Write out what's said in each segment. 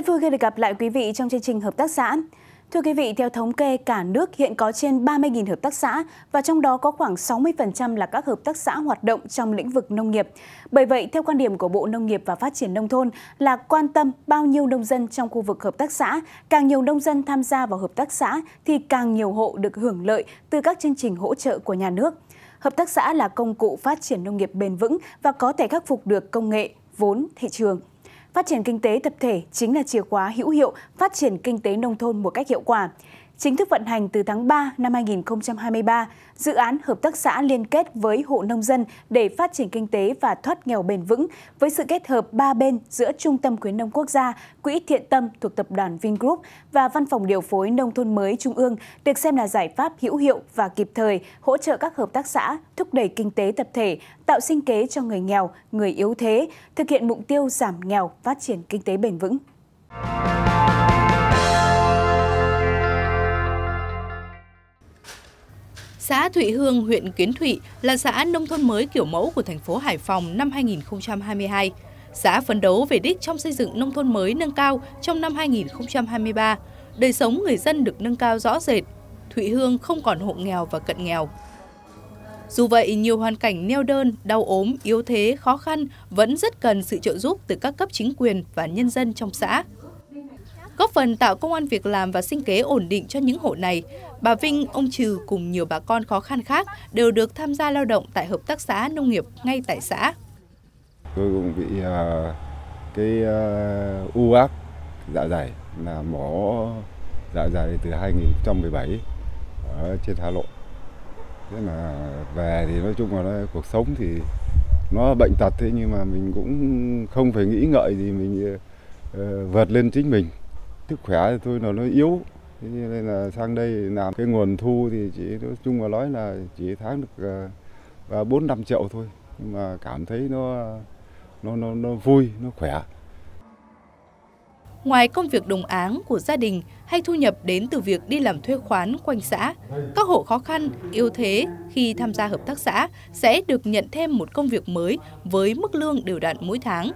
Rất vui khi được gặp lại quý vị trong chương trình Hợp tác xã. Thưa quý vị, theo thống kê, cả nước hiện có trên 30.000 hợp tác xã và trong đó có khoảng 60% là các hợp tác xã hoạt động trong lĩnh vực nông nghiệp. Bởi vậy, theo quan điểm của Bộ Nông nghiệp và Phát triển Nông thôn là quan tâm bao nhiêu nông dân trong khu vực hợp tác xã, càng nhiều nông dân tham gia vào hợp tác xã thì càng nhiều hộ được hưởng lợi từ các chương trình hỗ trợ của nhà nước. Hợp tác xã là công cụ phát triển nông nghiệp bền vững và có thể khắc phục được công nghệ, vốn, thị trường. Phát triển kinh tế tập thể chính là chìa khóa hữu hiệu phát triển kinh tế nông thôn một cách hiệu quả chính thức vận hành từ tháng 3 năm 2023, dự án hợp tác xã liên kết với hộ nông dân để phát triển kinh tế và thoát nghèo bền vững với sự kết hợp ba bên giữa Trung tâm khuyến nông quốc gia, Quỹ Thiện Tâm thuộc tập đoàn Vingroup và Văn phòng điều phối nông thôn mới Trung ương được xem là giải pháp hữu hiệu và kịp thời hỗ trợ các hợp tác xã thúc đẩy kinh tế tập thể, tạo sinh kế cho người nghèo, người yếu thế, thực hiện mục tiêu giảm nghèo, phát triển kinh tế bền vững. Xã Thụy Hương, huyện Kiến Thụy là xã nông thôn mới kiểu mẫu của thành phố Hải Phòng năm 2022. Xã phấn đấu về đích trong xây dựng nông thôn mới nâng cao trong năm 2023. Đời sống người dân được nâng cao rõ rệt. Thụy Hương không còn hộ nghèo và cận nghèo. Dù vậy, nhiều hoàn cảnh neo đơn, đau ốm, yếu thế, khó khăn vẫn rất cần sự trợ giúp từ các cấp chính quyền và nhân dân trong xã góp phần tạo công an việc làm và sinh kế ổn định cho những hộ này. Bà Vinh, ông Trừ cùng nhiều bà con khó khăn khác đều được tham gia lao động tại hợp tác xã nông nghiệp ngay tại xã. Tôi cũng bị uh, cái uh, u ác dạ dày là mổ dạ dày từ 2017 ở trên Hà Nội. Thế là về thì nói chung là nó, cuộc sống thì nó bệnh tật thế nhưng mà mình cũng không phải nghĩ ngợi gì mình uh, vượt lên chính mình sức khỏe thì tôi là nó yếu. Thế nên là sang đây làm cái nguồn thu thì chỉ nói chung mà nói là chỉ tháng được ờ, và bốn năm triệu thôi. Nhưng mà cảm thấy nó nó nó nó vui nó khỏe. Ngoài công việc đồng áng của gia đình hay thu nhập đến từ việc đi làm thuê khoán quanh xã, các hộ khó khăn, yếu thế khi tham gia hợp tác xã sẽ được nhận thêm một công việc mới với mức lương đều đặn mỗi tháng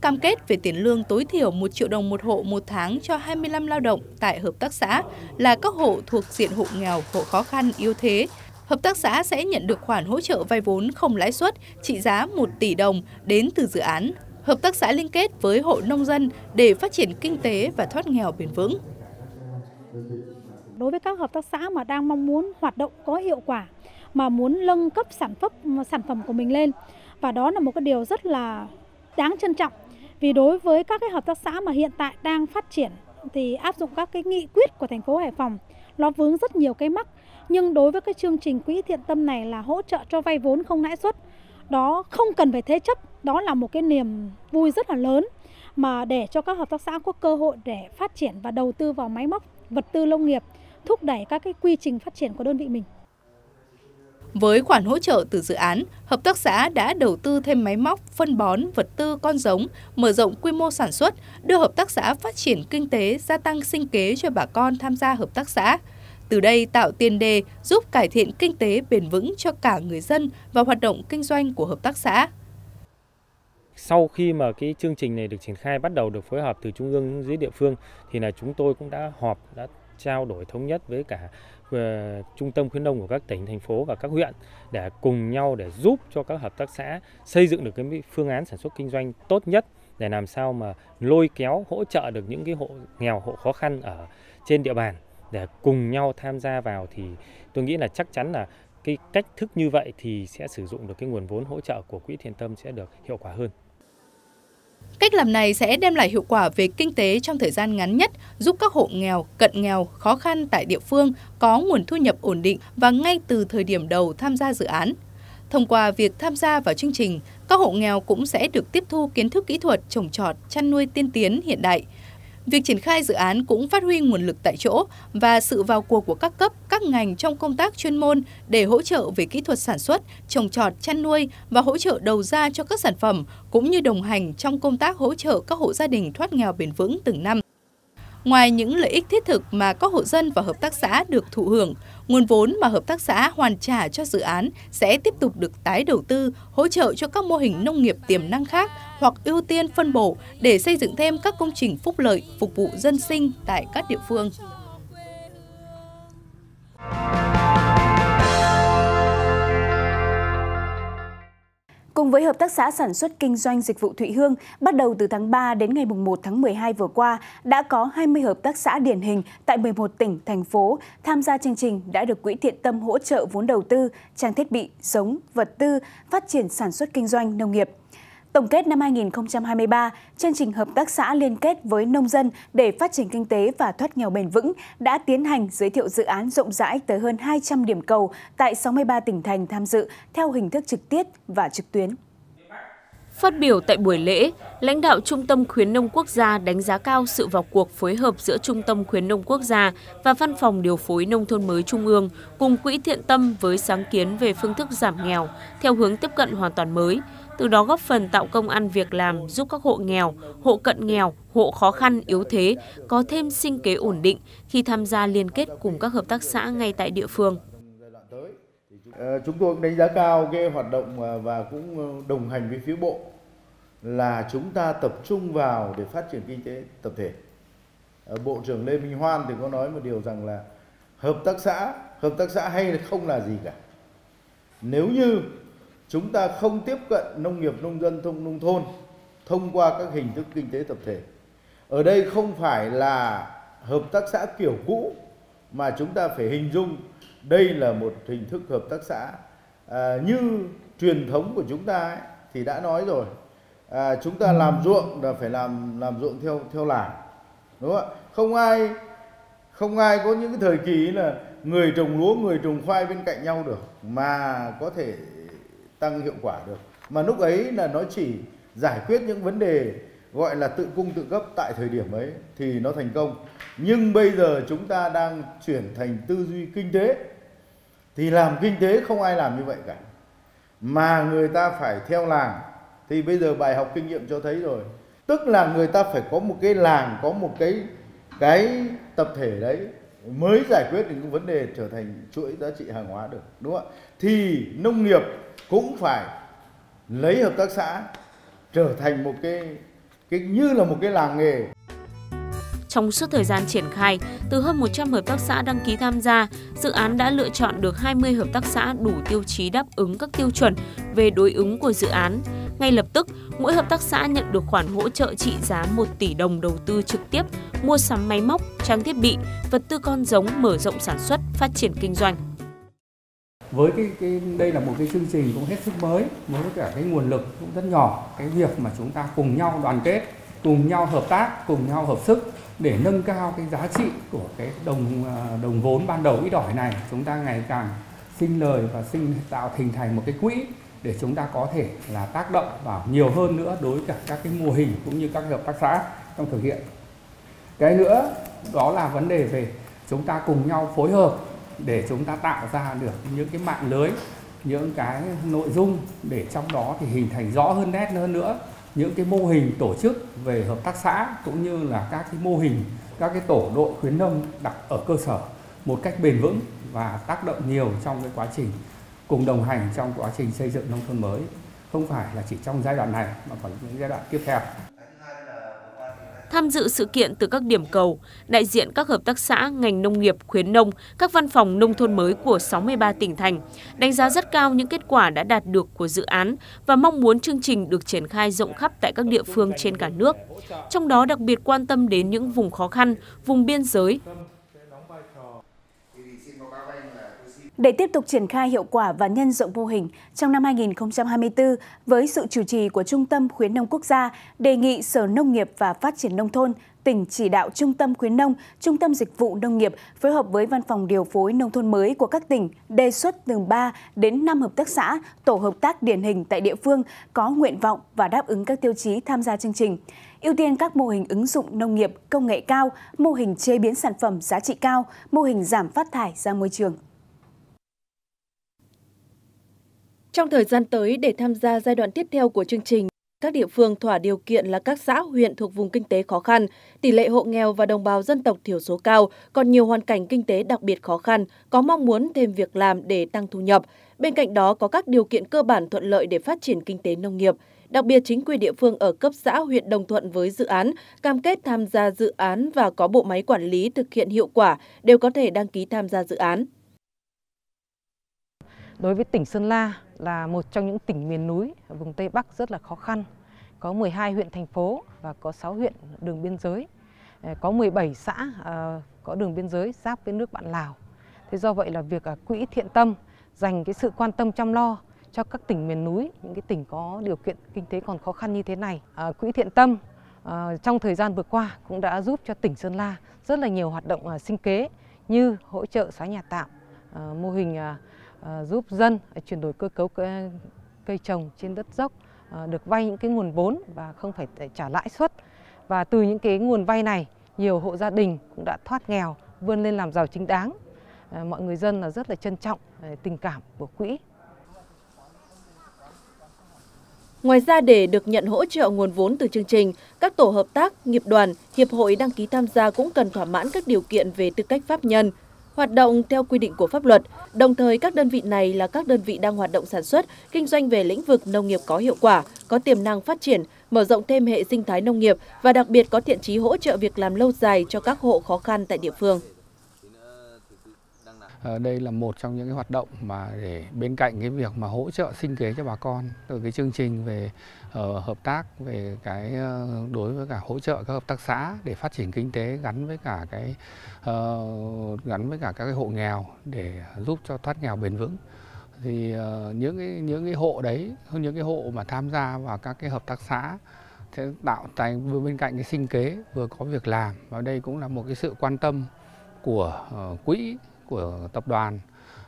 cam kết về tiền lương tối thiểu 1 triệu đồng một hộ một tháng cho 25 lao động tại hợp tác xã là các hộ thuộc diện hộ nghèo, hộ khó khăn, yếu thế. Hợp tác xã sẽ nhận được khoản hỗ trợ vay vốn không lãi suất trị giá 1 tỷ đồng đến từ dự án. Hợp tác xã liên kết với hộ nông dân để phát triển kinh tế và thoát nghèo bền vững. Đối với các hợp tác xã mà đang mong muốn hoạt động có hiệu quả mà muốn nâng cấp sản phẩm sản phẩm của mình lên và đó là một cái điều rất là đáng trân trọng vì đối với các cái hợp tác xã mà hiện tại đang phát triển thì áp dụng các cái nghị quyết của thành phố Hải Phòng, nó vướng rất nhiều cái mắc. Nhưng đối với cái chương trình quỹ thiện tâm này là hỗ trợ cho vay vốn không lãi suất, đó không cần phải thế chấp, đó là một cái niềm vui rất là lớn mà để cho các hợp tác xã có cơ hội để phát triển và đầu tư vào máy móc, vật tư nông nghiệp, thúc đẩy các cái quy trình phát triển của đơn vị mình với khoản hỗ trợ từ dự án, hợp tác xã đã đầu tư thêm máy móc, phân bón, vật tư, con giống, mở rộng quy mô sản xuất, đưa hợp tác xã phát triển kinh tế, gia tăng sinh kế cho bà con tham gia hợp tác xã. Từ đây tạo tiền đề giúp cải thiện kinh tế bền vững cho cả người dân và hoạt động kinh doanh của hợp tác xã. Sau khi mà cái chương trình này được triển khai bắt đầu được phối hợp từ trung ương dưới địa phương thì là chúng tôi cũng đã họp đã trao đổi thống nhất với cả uh, trung tâm khuyến nông của các tỉnh thành phố và các huyện để cùng nhau để giúp cho các hợp tác xã xây dựng được cái phương án sản xuất kinh doanh tốt nhất để làm sao mà lôi kéo hỗ trợ được những cái hộ nghèo hộ khó khăn ở trên địa bàn để cùng nhau tham gia vào thì tôi nghĩ là chắc chắn là cái cách thức như vậy thì sẽ sử dụng được cái nguồn vốn hỗ trợ của quỹ thiện tâm sẽ được hiệu quả hơn. Cách làm này sẽ đem lại hiệu quả về kinh tế trong thời gian ngắn nhất, giúp các hộ nghèo, cận nghèo, khó khăn tại địa phương có nguồn thu nhập ổn định và ngay từ thời điểm đầu tham gia dự án. Thông qua việc tham gia vào chương trình, các hộ nghèo cũng sẽ được tiếp thu kiến thức kỹ thuật trồng trọt, chăn nuôi tiên tiến hiện đại, Việc triển khai dự án cũng phát huy nguồn lực tại chỗ và sự vào cuộc của các cấp, các ngành trong công tác chuyên môn để hỗ trợ về kỹ thuật sản xuất, trồng trọt, chăn nuôi và hỗ trợ đầu ra cho các sản phẩm cũng như đồng hành trong công tác hỗ trợ các hộ gia đình thoát nghèo bền vững từng năm. Ngoài những lợi ích thiết thực mà các hộ dân và hợp tác xã được thụ hưởng, nguồn vốn mà hợp tác xã hoàn trả cho dự án sẽ tiếp tục được tái đầu tư, hỗ trợ cho các mô hình nông nghiệp tiềm năng khác hoặc ưu tiên phân bổ để xây dựng thêm các công trình phúc lợi phục vụ dân sinh tại các địa phương. Cùng với Hợp tác xã Sản xuất Kinh doanh Dịch vụ Thụy Hương, bắt đầu từ tháng 3 đến ngày 1 tháng 12 vừa qua, đã có 20 hợp tác xã điển hình tại 11 tỉnh, thành phố tham gia chương trình đã được Quỹ Thiện Tâm hỗ trợ vốn đầu tư, trang thiết bị, giống, vật tư, phát triển sản xuất kinh doanh nông nghiệp. Tổng kết năm 2023, chương trình hợp tác xã liên kết với nông dân để phát triển kinh tế và thoát nghèo bền vững đã tiến hành giới thiệu dự án rộng rãi tới hơn 200 điểm cầu tại 63 tỉnh thành tham dự theo hình thức trực tiếp và trực tuyến. Phát biểu tại buổi lễ, lãnh đạo Trung tâm Khuyến nông Quốc gia đánh giá cao sự vào cuộc phối hợp giữa Trung tâm Khuyến nông Quốc gia và Văn phòng Điều phối Nông thôn mới Trung ương cùng Quỹ Thiện Tâm với sáng kiến về phương thức giảm nghèo theo hướng tiếp cận hoàn toàn mới, từ đó góp phần tạo công ăn việc làm giúp các hộ nghèo, hộ cận nghèo, hộ khó khăn, yếu thế có thêm sinh kế ổn định khi tham gia liên kết cùng các hợp tác xã ngay tại địa phương. Ờ, chúng tôi cũng đánh giá cao cái hoạt động ờ, và cũng đồng hành với phía bộ là chúng ta tập trung vào để phát triển kinh tế tập thể. Ờ, bộ trưởng Lê Minh Hoan thì có nói một điều rằng là hợp tác xã, hợp tác xã hay là không là gì cả. Nếu như chúng ta không tiếp cận nông nghiệp nông dân thông nông thôn thông qua các hình thức kinh tế tập thể. Ở đây không phải là hợp tác xã kiểu cũ mà chúng ta phải hình dung đây là một hình thức hợp tác xã. À, như truyền thống của chúng ta ấy, thì đã nói rồi. À, chúng ta làm ruộng là phải làm làm ruộng theo theo làng đúng không ạ? Không ai không ai có những cái thời kỳ là người trồng lúa người trồng khoai bên cạnh nhau được mà có thể tăng hiệu quả được. Mà lúc ấy là nó chỉ giải quyết những vấn đề gọi là tự cung tự cấp tại thời điểm ấy thì nó thành công. Nhưng bây giờ chúng ta đang chuyển thành tư duy kinh tế. Thì làm kinh tế không ai làm như vậy cả. Mà người ta phải theo làng. Thì bây giờ bài học kinh nghiệm cho thấy rồi. Tức là người ta phải có một cái làng, có một cái cái tập thể đấy mới giải quyết được những vấn đề trở thành chuỗi giá trị hàng hóa được, đúng không ạ? Thì nông nghiệp cũng phải lấy hợp tác xã trở thành một cái cái như là một cái làng nghề trong suốt thời gian triển khai, từ hơn 100 hợp tác xã đăng ký tham gia, dự án đã lựa chọn được 20 hợp tác xã đủ tiêu chí đáp ứng các tiêu chuẩn về đối ứng của dự án. Ngay lập tức, mỗi hợp tác xã nhận được khoản hỗ trợ trị giá 1 tỷ đồng đầu tư trực tiếp, mua sắm máy móc, trang thiết bị, vật tư con giống mở rộng sản xuất, phát triển kinh doanh với cái, cái đây là một cái chương trình cũng hết sức mới với cả cái nguồn lực cũng rất nhỏ. Cái việc mà chúng ta cùng nhau đoàn kết cùng nhau hợp tác cùng nhau hợp sức để nâng cao cái giá trị của cái đồng à, đồng vốn ban đầu ít ỏi này chúng ta ngày càng sinh lời và sinh tạo hình thành một cái quỹ để chúng ta có thể là tác động vào nhiều hơn nữa đối với cả các cái mô hình cũng như các hợp tác xã trong thực hiện. Cái nữa đó là vấn đề về chúng ta cùng nhau phối hợp để chúng ta tạo ra được những cái mạng lưới, những cái nội dung để trong đó thì hình thành rõ hơn nét hơn nữa những cái mô hình tổ chức về hợp tác xã cũng như là các cái mô hình, các cái tổ đội khuyến nông đặt ở cơ sở một cách bền vững và tác động nhiều trong cái quá trình cùng đồng hành trong quá trình xây dựng nông thôn mới không phải là chỉ trong giai đoạn này mà còn những giai đoạn tiếp theo. Tham dự sự kiện từ các điểm cầu, đại diện các hợp tác xã, ngành nông nghiệp, khuyến nông, các văn phòng nông thôn mới của 63 tỉnh thành, đánh giá rất cao những kết quả đã đạt được của dự án và mong muốn chương trình được triển khai rộng khắp tại các địa phương trên cả nước. Trong đó đặc biệt quan tâm đến những vùng khó khăn, vùng biên giới, Để tiếp tục triển khai hiệu quả và nhân rộng mô hình, trong năm 2024, với sự chủ trì của Trung tâm Khuyến nông Quốc gia, đề nghị Sở Nông nghiệp và Phát triển Nông thôn, tỉnh chỉ đạo Trung tâm Khuyến nông, Trung tâm Dịch vụ Nông nghiệp phối hợp với Văn phòng Điều phối Nông thôn mới của các tỉnh đề xuất từ 3 đến 5 hợp tác xã, tổ hợp tác điển hình tại địa phương có nguyện vọng và đáp ứng các tiêu chí tham gia chương trình ưu tiên các mô hình ứng dụng nông nghiệp công nghệ cao, mô hình chế biến sản phẩm giá trị cao, mô hình giảm phát thải ra môi trường. Trong thời gian tới để tham gia giai đoạn tiếp theo của chương trình, Các địa phương thỏa điều kiện là các xã huyện thuộc vùng kinh tế khó khăn, tỷ lệ hộ nghèo và đồng bào dân tộc thiểu số cao, còn nhiều hoàn cảnh kinh tế đặc biệt khó khăn, có mong muốn thêm việc làm để tăng thu nhập. Bên cạnh đó có các điều kiện cơ bản thuận lợi để phát triển kinh tế nông nghiệp. Đặc biệt chính quyền địa phương ở cấp xã huyện đồng thuận với dự án, cam kết tham gia dự án và có bộ máy quản lý thực hiện hiệu quả đều có thể đăng ký tham gia dự án. Đối với tỉnh Sơn La là một trong những tỉnh miền núi ở vùng Tây Bắc rất là khó khăn. Có 12 huyện thành phố và có 6 huyện đường biên giới. Ờ, có 17 xã ờ, có đường biên giới giáp với nước bạn Lào. Thế do vậy là việc à, quỹ thiện tâm dành cái sự quan tâm chăm lo cho các tỉnh miền núi, những cái tỉnh có điều kiện kinh tế còn khó khăn như thế này. À, quỹ thiện tâm à, trong thời gian vừa qua cũng đã giúp cho tỉnh Sơn La rất là nhiều hoạt động à, sinh kế như hỗ trợ xóa nhà tạm, à, mô hình à, Ờ, giúp dân ờ, chuyển đổi cơ cấu cây, trồng trên đất dốc, ờ, được vay những cái nguồn vốn và không phải trả lãi suất. Và từ những cái nguồn vay này, nhiều hộ gia đình cũng đã thoát nghèo, vươn lên làm giàu chính đáng. Mọi người dân là rất là trân trọng tình cảm của quỹ Ngoài ra để được nhận hỗ trợ nguồn vốn từ chương trình, các tổ hợp tác, nghiệp đoàn, hiệp hội đăng ký tham gia cũng cần thỏa mãn các điều kiện về tư cách pháp nhân, hoạt động theo quy định của pháp luật. Đồng thời các đơn vị này là các đơn vị đang hoạt động sản xuất, kinh doanh về lĩnh vực nông nghiệp có hiệu quả, có tiềm năng phát triển, mở rộng thêm hệ sinh thái nông nghiệp và đặc biệt có thiện chí hỗ trợ việc làm lâu dài cho các hộ khó khăn tại địa phương. Ờ, đây là một trong những cái hoạt động mà để bên cạnh cái việc mà hỗ trợ sinh kế cho bà con từ cái chương trình về uh, hợp tác về cái uh, đối với cả hỗ trợ các hợp tác xã để phát triển kinh tế gắn với cả cái uh, gắn với cả các cái hộ nghèo để giúp cho thoát nghèo bền vững. Thì uh, những cái những cái hộ đấy những cái hộ mà tham gia vào các cái hợp tác xã sẽ tạo thành bên cạnh cái sinh kế vừa có việc làm. Và đây cũng là một cái sự quan tâm của uh, quỹ của tập đoàn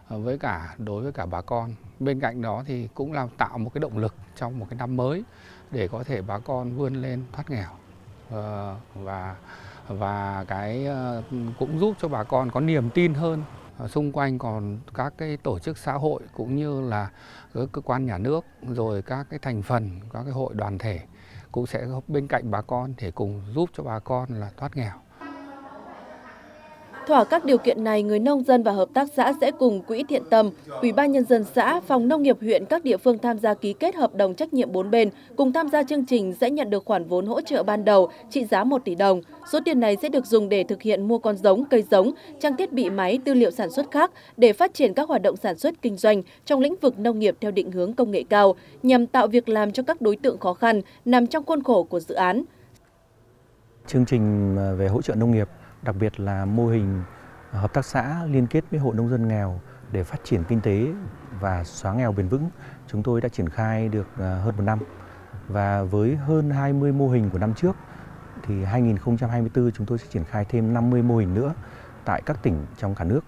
ờ, với cả đối với cả bà con. Bên cạnh đó thì cũng là tạo một cái động lực trong một cái năm mới để có thể bà con vươn lên thoát nghèo ờ, và và cái ờ, cũng giúp cho bà con có niềm tin hơn xung quanh còn các cái tổ chức xã hội cũng như là các cơ quan nhà nước, rồi các cái thành phần, các cái hội đoàn thể cũng sẽ bên cạnh bà con để cùng giúp cho bà con là thoát nghèo. Thỏa các điều kiện này, người nông dân và hợp tác xã sẽ cùng Quỹ Thiện Tâm, Ủy ban Nhân dân xã, Phòng Nông nghiệp huyện các địa phương tham gia ký kết hợp đồng trách nhiệm bốn bên, cùng tham gia chương trình sẽ nhận được khoản vốn hỗ trợ ban đầu trị giá 1 tỷ đồng. Số tiền này sẽ được dùng để thực hiện mua con giống, cây giống, trang thiết bị máy, tư liệu sản xuất khác để phát triển các hoạt động sản xuất kinh doanh trong lĩnh vực nông nghiệp theo định hướng công nghệ cao, nhằm tạo việc làm cho các đối tượng khó khăn nằm trong khuôn khổ của dự án. Chương trình à, về hỗ trợ nông nghiệp đặc biệt là mô hình à, hợp tác xã liên kết với hộ nông dân nghèo để phát triển kinh tế và xóa nghèo bền vững. Chúng tôi đã triển khai được à, hơn một năm và với hơn 20 mô hình của năm trước thì 2024 chúng tôi sẽ triển khai thêm 50 mô hình nữa tại các tỉnh trong cả nước.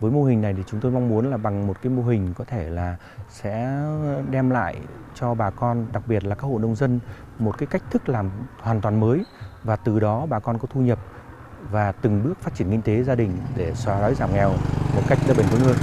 Với mô hình này thì chúng tôi mong muốn là bằng một cái mô hình có thể là sẽ đem lại cho bà con, đặc biệt là các hộ nông dân một cái cách thức làm hoàn toàn mới và từ đó bà con có thu nhập và từng bước phát triển kinh tế gia đình để xóa đói giảm nghèo một cách bền vững hơn.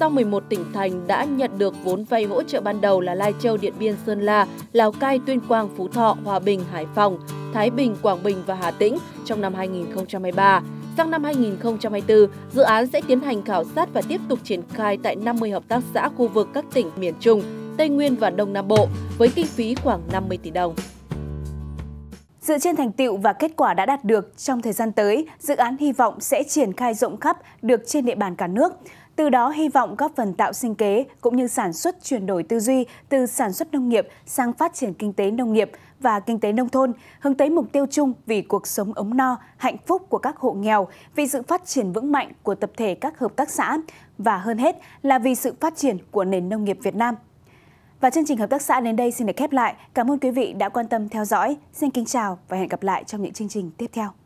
Sau 11 tỉnh thành đã nhận được vốn vay hỗ trợ ban đầu là Lai Châu, Điện Biên, Sơn La, Lào Cai, Tuyên Quang, Phú Thọ, Hòa Bình, Hải Phòng, Thái Bình, Quảng Bình và Hà Tĩnh trong năm 2023. Sang năm 2024, dự án sẽ tiến hành khảo sát và tiếp tục triển khai tại 50 hợp tác xã khu vực các tỉnh miền Trung, Tây Nguyên và Đông Nam Bộ với kinh phí khoảng 50 tỷ đồng. Dựa trên thành tựu và kết quả đã đạt được trong thời gian tới, dự án hy vọng sẽ triển khai rộng khắp được trên địa bàn cả nước. Từ đó hy vọng góp phần tạo sinh kế cũng như sản xuất chuyển đổi tư duy từ sản xuất nông nghiệp sang phát triển kinh tế nông nghiệp và kinh tế nông thôn, hướng tới mục tiêu chung vì cuộc sống ấm no, hạnh phúc của các hộ nghèo, vì sự phát triển vững mạnh của tập thể các hợp tác xã và hơn hết là vì sự phát triển của nền nông nghiệp Việt Nam. Và chương trình Hợp tác xã đến đây xin được khép lại. Cảm ơn quý vị đã quan tâm theo dõi. Xin kính chào và hẹn gặp lại trong những chương trình tiếp theo.